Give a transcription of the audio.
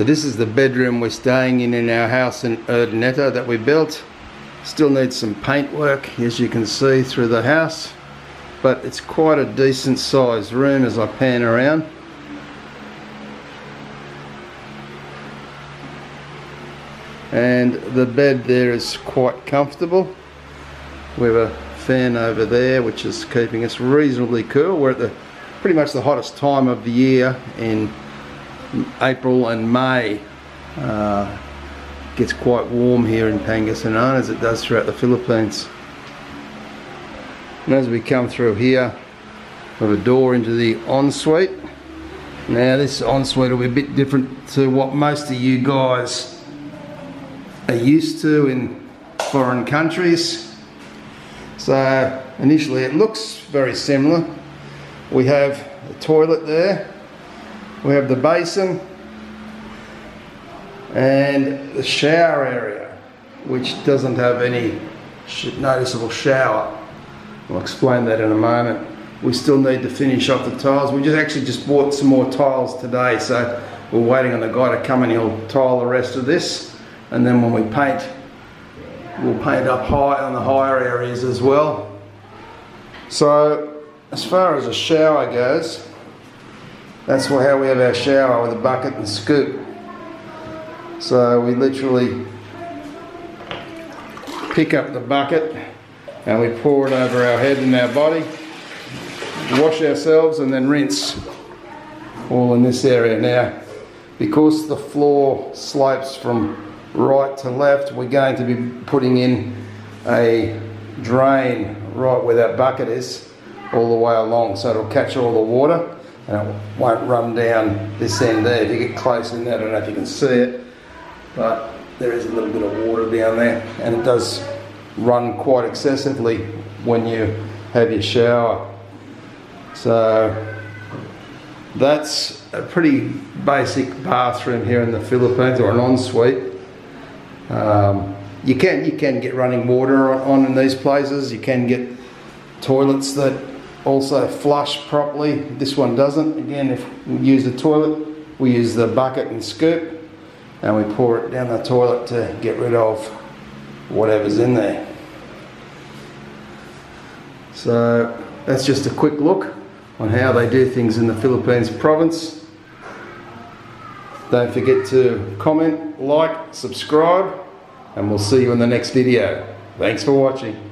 So this is the bedroom we're staying in in our house in Urdaneta that we built. Still needs some paint work as you can see through the house. But it's quite a decent sized room as I pan around. And the bed there is quite comfortable. We have a fan over there which is keeping us reasonably cool. We're at the pretty much the hottest time of the year in April and May. Uh, gets quite warm here in Pangasinan as it does throughout the Philippines. And as we come through here, we have a door into the ensuite. Now this ensuite will be a bit different to what most of you guys are used to in foreign countries. So initially it looks very similar. We have a toilet there. We have the basin and the shower area which doesn't have any noticeable shower. I'll explain that in a moment. We still need to finish off the tiles. We just actually just bought some more tiles today so we're waiting on the guy to come and he'll tile the rest of this and then when we paint we'll paint up high on the higher areas as well. So as far as a shower goes that's how we have our shower with a bucket and scoop. So we literally pick up the bucket and we pour it over our head and our body, wash ourselves and then rinse all in this area. Now, because the floor slopes from right to left, we're going to be putting in a drain right where that bucket is all the way along so it'll catch all the water and it won't run down this end there. If you get close in there, I don't know if you can see it, but there is a little bit of water down there and it does run quite excessively when you have your shower. So that's a pretty basic bathroom here in the Philippines or an ensuite. Um, you can you can get running water on in these places. You can get toilets that also flush properly. This one doesn't. Again, if we use the toilet, we use the bucket and scoop and we pour it down the toilet to get rid of whatever's in there. So that's just a quick look on how they do things in the Philippines province. Don't forget to comment, like, subscribe, and we'll see you in the next video. Thanks for watching.